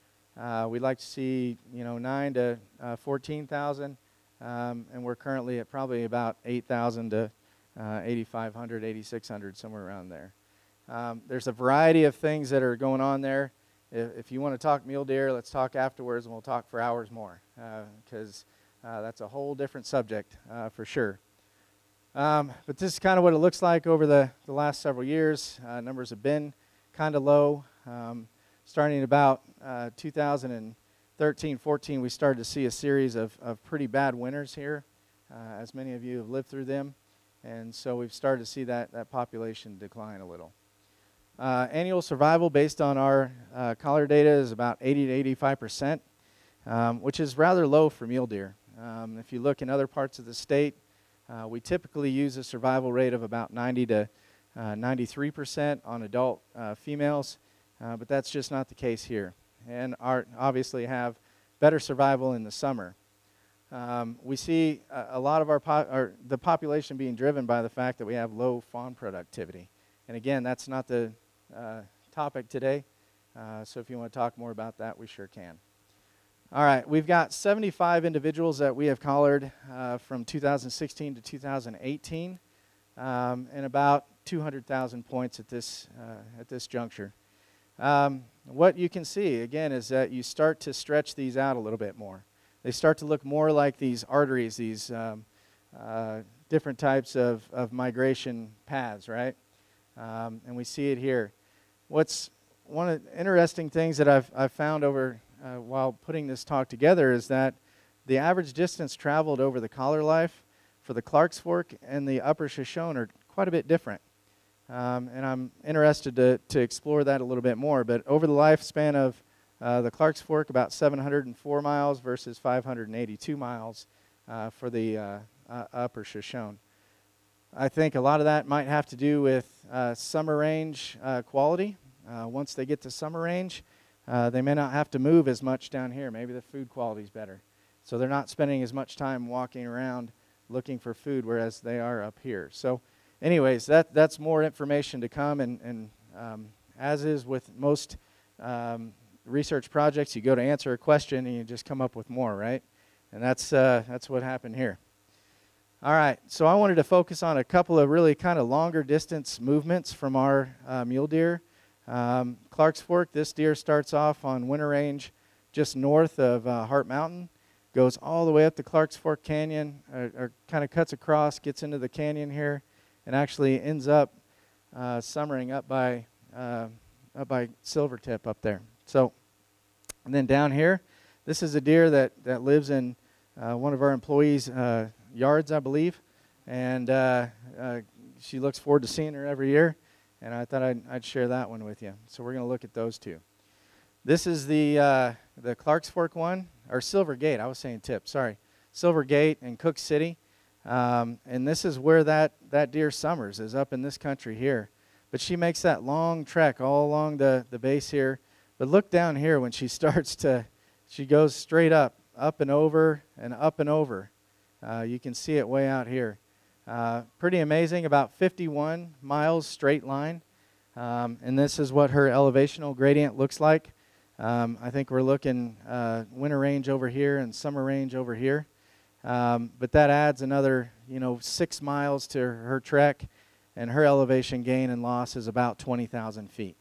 we'd like to see, you know, 9 to 14,000. Um, and we're currently at probably about 8,000 to uh, 8,500, 8,600, somewhere around there. Um, there's a variety of things that are going on there if, if you want to talk mule deer, let's talk afterwards and we'll talk for hours more because uh, uh, that's a whole different subject uh, for sure. Um, but this is kind of what it looks like over the, the last several years. Numbers have been kind of low. Um, starting about uh, 2013 14, we started to see a series of, of pretty bad winters here, uh, as many of you have lived through them. And so we've started to see that, that population decline a little. Uh, annual survival based on our uh, collar data is about 80 to 85 percent, um, which is rather low for mule deer. Um, if you look in other parts of the state, uh, we typically use a survival rate of about 90 to uh, 93 percent on adult uh, females, uh, but that's just not the case here. And our, obviously have better survival in the summer. Um, we see a, a lot of our, the population being driven by the fact that we have low fawn productivity. And again, that's not the uh, topic today. Uh, so if you want to talk more about that, we sure can. All right, we've got 75 individuals that we have collared uh, from 2016 to 2018, um, and about 200,000 points at this uh, at this juncture. Um, what you can see again is that you start to stretch these out a little bit more. They start to look more like these arteries, these um, uh, different types of, of migration paths, right? Um, and we see it here. What's one of the interesting things that I've, I've found over uh, while putting this talk together is that the average distance traveled over the collar life for the Clarks Fork and the Upper Shoshone are quite a bit different. Um, and I'm interested to, to explore that a little bit more. But over the lifespan of uh, the Clarks Fork, about 704 miles versus 582 miles uh, for the uh, uh, Upper Shoshone. I think a lot of that might have to do with uh, summer range quality. Once they get to summer range, they may not have to move as much down here. Maybe the food quality is better. So they're not spending as much time walking around looking for food, whereas they are up here. So, anyways, that, that's more information to come. And, and um, as is with most um, research projects, you go to answer a question and you just come up with more, right? And that's, uh, that's what happened here. All right, so I wanted to focus on a couple of really kind of longer distance movements from our uh, mule deer. Um, Clark's Fork, this deer starts off on Winter Range just north of uh, Heart Mountain, goes all the way up the Clark's Fork Canyon, or, or kind of cuts across, gets into the canyon here, and actually ends up uh, summering up by, uh, up by Silvertip up there. So, and then down here, this is a deer that, that lives in uh, one of our employees' uh, yards, I believe. And uh, uh, she looks forward to seeing her every year. And I thought I'd, I'd share that one with you. So we're going to look at those two. This is the, uh, the Clarks Fork one, or Silver Gate. I was saying tip, sorry. Silver Gate in Cooke City. Um, and this is where that, that deer summers, is up in this country here. But she makes that long trek all along the, the base here. But look down here when she starts to, she goes straight up, up and over, and up and over. Uh, you can see it way out here. Uh, pretty amazing, about 51 miles straight line. Um, and this is what her elevational gradient looks like. Um, I think we're looking uh, winter range over here and summer range over here. Um, but that adds another, you know, six miles to her trek, and her elevation gain and loss is about 20,000 feet.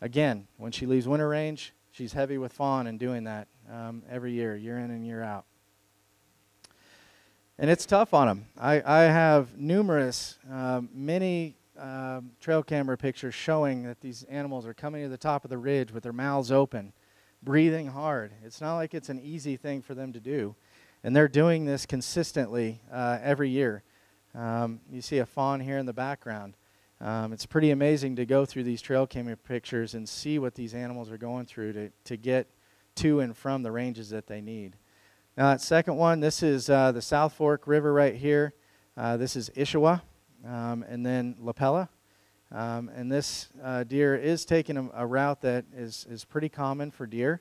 Again, when she leaves winter range, she's heavy with fawn and doing that um, every year, year in and year out. and it's tough on them. I, I have numerous, um, many um, trail camera pictures showing that these animals are coming to the top of the ridge with their mouths open, breathing hard. It's not like it's an easy thing for them to do. And they're doing this consistently uh, every year. Um, you see a fawn here in the background. Um, it's pretty amazing to go through these trail camera pictures and see what these animals are going through to, to get to and from the ranges that they need. Now, that second one, this is uh, the South Fork River right here. Uh, this is Ishawooa, um, and then La Pella. Um, and this uh, deer is taking a, a, route that is, is pretty common for deer.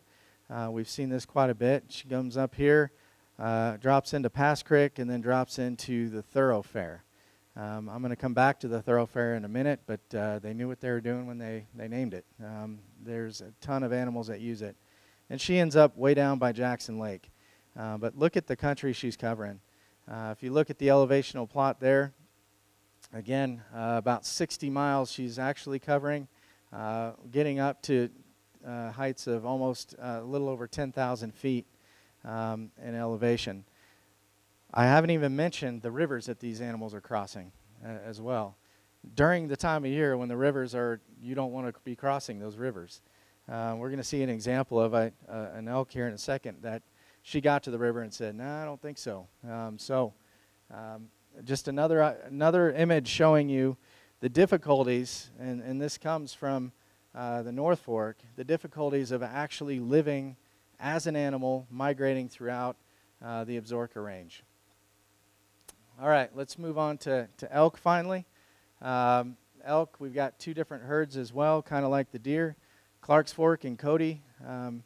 Uh, we've seen this quite a bit. She comes up here, uh, drops into Pass Creek, and then drops into the thorofare. Um, I'm going to come back to the thorofare in a minute, but uh, they knew what they were doing when they, they named it. Um, there's a ton of animals that use it. And she ends up way down by Jackson Lake. Uh, but look at the country she's covering. Uh, if you look at the elevational plot there, again, uh, about 60 miles she's actually covering, uh, getting up to uh, heights of almost a little over 10,000 feet um, in elevation. I haven't even mentioned the rivers that these animals are crossing as well. During the time of year when the rivers are, you don't want to be crossing those rivers. we're going to see an example of a, an elk here in a second that she got to the river and said, "No, nah, I don't think so." Um, so, um, just another uh, another image showing you the difficulties, and, and this comes from uh, the North Fork, the difficulties of actually living as an animal migrating throughout uh, the Absaroka Range. All right, let's move on to, to elk finally. Um, elk, we've got two different herds as well, kind of like the deer, Clark's Fork and Cody. Um,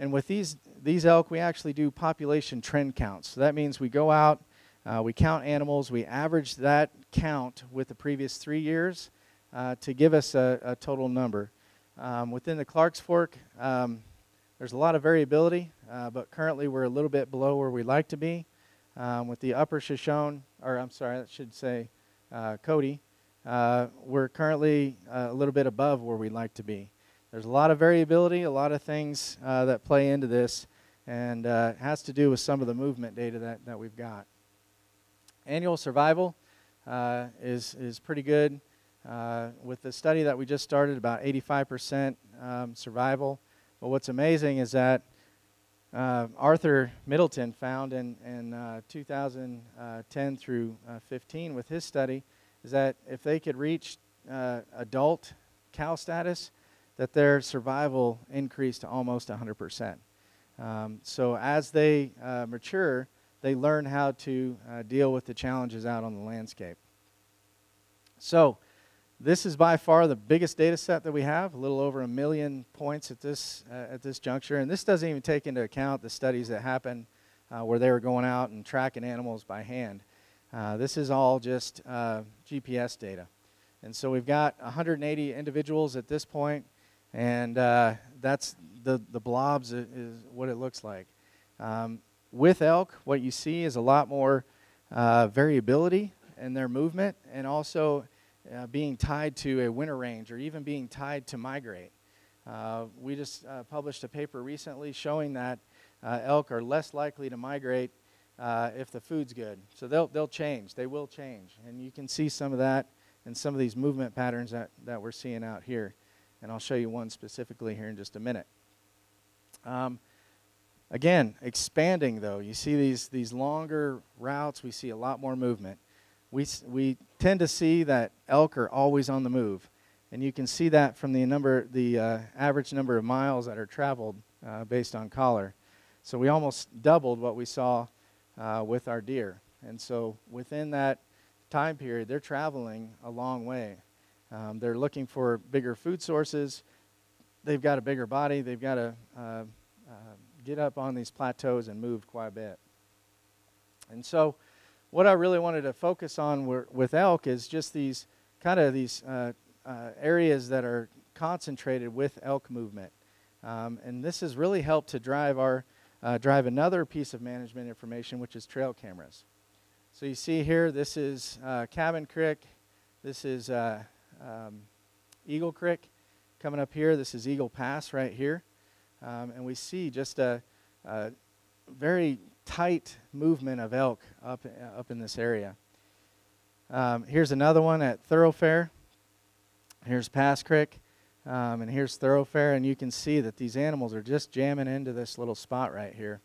and with these, these elk, we actually do population trend counts. So that means we go out, uh, we count animals, we average that count with the previous three years uh, to give us a, a total number. Um, within the Clark's Fork, um, there's a lot of variability, uh, but currently we're a little bit below where we'd like to be. Um, with the upper Shoshone, or I'm sorry, I should say uh, Cody, uh, we're currently uh, a little bit above where we'd like to be. There's a lot of variability, a lot of things uh, that play into this, and uh, it has to do with some of the movement data that, that we've got. Annual survival is, is pretty good. With the study that we just started, about 85% um, survival. But what's amazing is that uh, Arthur Middleton found in, in uh, 2010 through 15 with his study is that if they could reach adult cow status, that their survival increased to almost 100%. Um, so as they uh, mature, they learn how to uh, deal with the challenges out on the landscape. So this is by far the biggest data set that we have, a little over a million points at this, uh, at this juncture. And this doesn't even take into account the studies that happened uh, where they were going out and tracking animals by hand. Uh, this is all just uh, GPS data. And so we've got 180 individuals at this point and uh, that's the, the blobs is, what it looks like. Um, with elk, what you see is a lot more uh, variability in their movement and also uh, being tied to a winter range or even being tied to migrate. Uh, we just uh, published a paper recently showing that uh, elk are less likely to migrate if the food's good. So they'll, they'll change. They will change. And you can see some of that in some of these movement patterns that, that we're seeing out here and I'll show you one specifically here in just a minute. Um, again, expanding though, you see these, these longer routes, we see a lot more movement. We, we tend to see that elk are always on the move, and you can see that from the number, the uh, average number of miles that are traveled uh, based on collar. So we almost doubled what we saw uh, with our deer. And so within that time period, they're traveling a long way. Um, they're looking for bigger food sources. They've got a bigger body. They've got to uh, uh, get up on these plateaus and move quite a bit. And so, what I really wanted to focus on were, with elk is just these kind of these uh, uh, areas that are concentrated with elk movement. Um, and this has really helped to drive our uh, drive another piece of management information, which is trail cameras. So you see here, this is uh, Cabin Creek. This is um, Eagle Creek coming up here. This is Eagle Pass right here. Um, and we see just a, a, very tight movement of elk up, up in this area. Um, here's another one at Thorofare. Here's Pass Creek, um, and here's Thorofare, and you can see that these animals are just jamming into this little spot right here.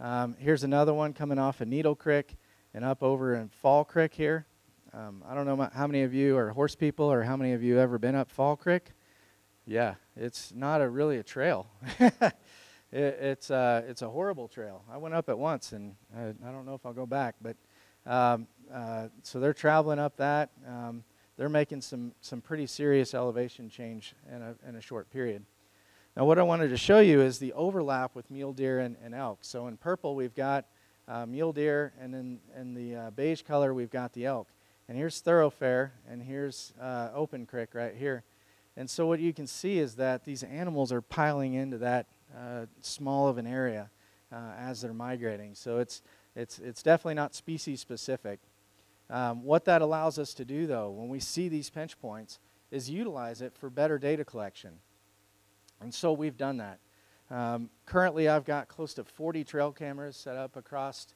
Um, here's another one coming off of Needle Creek and up over in Fall Creek here. Um, I don't know how many of you are horse people or how many of you ever been up Fall Creek. Yeah, it's not a really a trail. it, it's uh, it's a horrible trail. I went up it once, and I, I don't know if I'll go back. But um, uh, so they're traveling up that. Um, they're making some some pretty serious elevation change in a in a short period. Now, what I wanted to show you is the overlap with mule deer and, and elk. So in purple, we've got uh, mule deer, and in, in the uh, beige color, we've got the elk. And here's thorofare, and here's uh, open creek right here. And so what you can see is that these animals are piling into that uh, small of an area uh, as they're migrating. So it's, it's, it's definitely not species specific. Um, what that allows us to do, though, when we see these pinch points, is utilize it for better data collection. And so we've done that. Um, currently, I've got close to 40 trail cameras set up across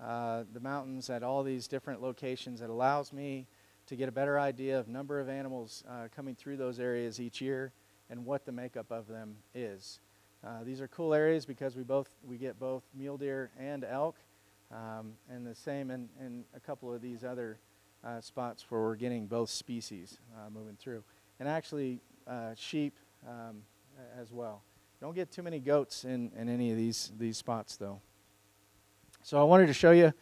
uh, the mountains at all these different locations that allows me to get a better idea of number of animals uh, coming through those areas each year and what the makeup of them is. Uh, these are cool areas because we both we get both mule deer and elk, um, and the same in, in a couple of these other uh, spots where we're getting both species uh, moving through, and actually uh, sheep um, as well. Don't get too many goats in, in any of these these spots though. So I wanted to show you.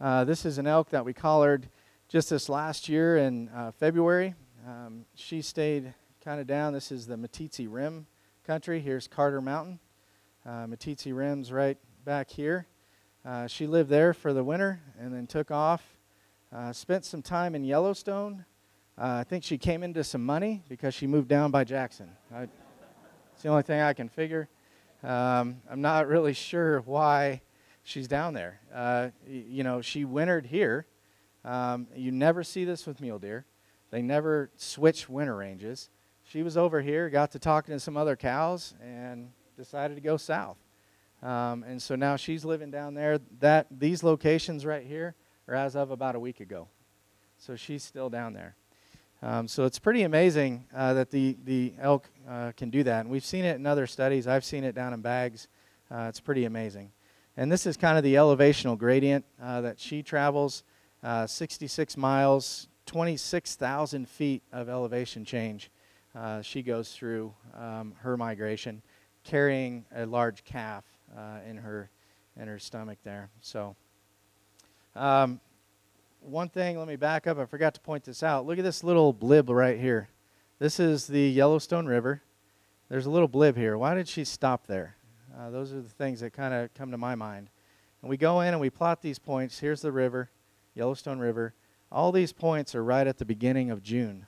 Uh, this is an elk that we collared just this last year in uh, February. Um, she stayed kind of down. This is the Meeteetse Rim country. Here's Carter Mountain. Uh, Rim's right back here. Uh, she lived there for the winter and then took off. Uh, spent some time in Yellowstone. Uh, I think she came into some money because she moved down by Jackson. I, it's the only thing I can figure. Um, I'm not really sure why she's down there. Uh, you know, she wintered here um, you never see this with mule deer. They never switch winter ranges. She was over here, got to talking to some other cows, and decided to go south. Um, and so now she's living down there. That these locations right here are as of about a week ago. So she's still down there. Um, so it's pretty amazing uh, that the the elk uh, can do that, and we've seen it in other studies. I've seen it down in Baggs. Uh, it's pretty amazing. And this is kind of the elevational gradient uh, that she travels uh, 66 miles, 26,000 feet of elevation change. Uh, she goes through um, her migration, carrying a large calf uh, in her in her stomach there. So, um, one thing, let me back up. I forgot to point this out. Look at this little blib right here. This is the Yellowstone River. There's a little blib here. Why did she stop there? Uh, those are the things that kind of come to my mind. And we go in and we plot these points. Here's the river. Yellowstone River. All these points are right at the beginning of June.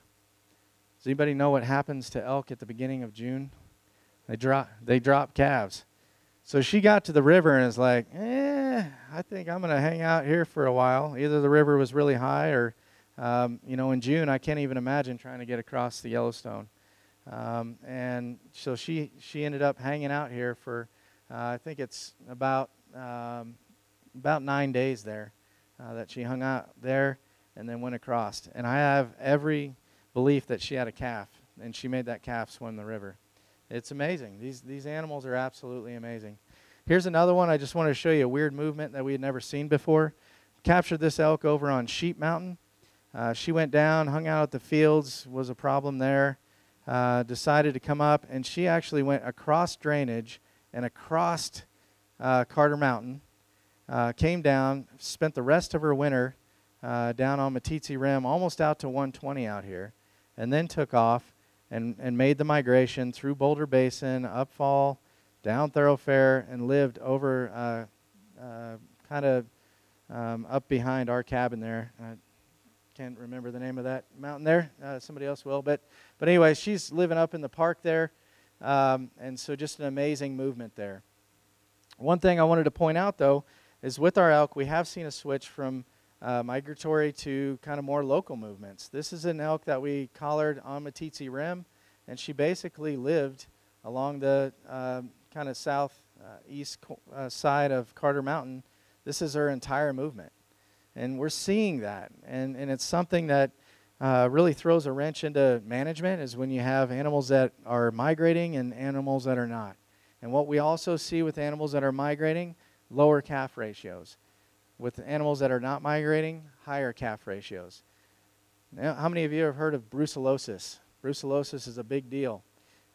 Does anybody know what happens to elk at the beginning of June? They drop they drop calves. So she got to the river and is like, eh, I think I'm going to hang out here for a while. Either the river was really high or, um, you know, in June, I can't even imagine trying to get across the Yellowstone. Um, and so she, she ended up hanging out here for, uh, I think it's about, um, about nine days there uh, that she hung out there and then went across. And I have every belief that she had a calf, and she made that calf swim the river. It's amazing. These, these animals are absolutely amazing. Here's another one. I just want to show you a weird movement that we had never seen before. Captured this elk over on Sheep Mountain. Uh, she went down, hung out at the fields, was a problem there. Uh, decided to come up, and she actually went across drainage and across uh, Carter Mountain uh, came down, spent the rest of her winter uh, down on Meeteetse Rim, almost out to 120 out here, and then took off and, and made the migration through Boulder Basin, up Fall, down Thorofare, and lived over uh, uh kind of um, up behind our cabin there. I can't remember the name of that mountain there. Uh, somebody else will. But, but anyway, she's living up in the park there. Um, and so just an amazing movement there. One thing I wanted to point out, though, is with our elk, we have seen a switch from uh, migratory to kind of more local movements. This is an elk that we collared on Meeteetse Rim, and she basically lived along the uh, kind of southeast uh, side of Carter Mountain This is her entire movement. And we're seeing that. And, and it's something that uh, really throws a wrench into management is when you have animals that are migrating and animals that are not. And what we also see with animals that are migrating, lower calf ratios. With animals that are not migrating, higher calf ratios. Now, how many of you have heard of brucellosis? Brucellosis is a big deal.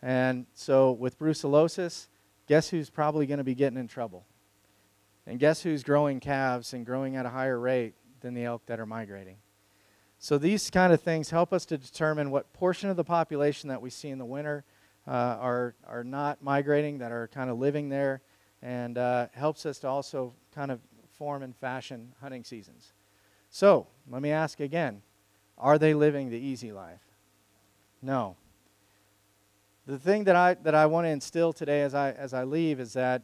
And so with brucellosis, guess who's probably going to be getting in trouble? And guess who's growing calves and growing at a higher rate than the elk that are migrating? So these kind of things help us to determine what portion of the population that we see in the winter uh, are, are not migrating, that are kind of living there, and uh, helps us to also kind of form and fashion hunting seasons. So let me ask again, are they living the easy life? No. The thing that I, that I want to instill today as I, as I leave is that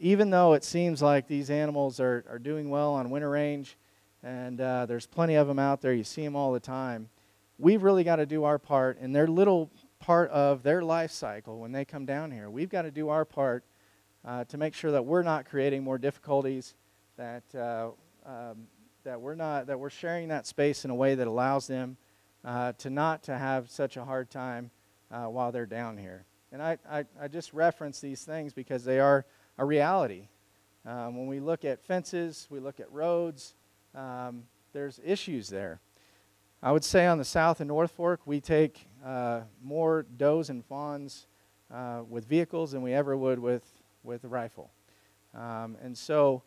even though it seems like these animals are, are doing well on winter range, and uh, there's plenty of them out there, you see them all the time, we've really got to do our part in their little part of their life cycle when they come down here. We've got to do our part uh, to make sure that we're not creating more difficulties, that, uh, um, that, we're not, that we're sharing that space in a way that allows them uh, to not to have such a hard time uh, while they're down here. And I, I, I, just reference these things because they are a reality. Um, when we look at fences, we look at roads, um, there's issues there. I would say on the South and North Fork, we take uh, more does and fawns uh, with vehicles than we ever would with, with a rifle. Um, and so,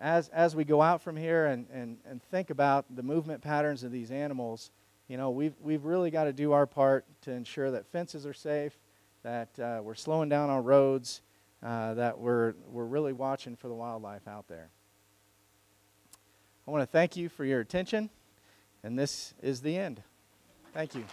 as, as we go out from here and, and, and think about the movement patterns of these animals, you know, we've, we've really got to do our part to ensure that fences are safe, that uh, we're slowing down on roads, uh, that we're, we're really watching for the wildlife out there. I want to thank you for your attention, and this is the end. Thank you.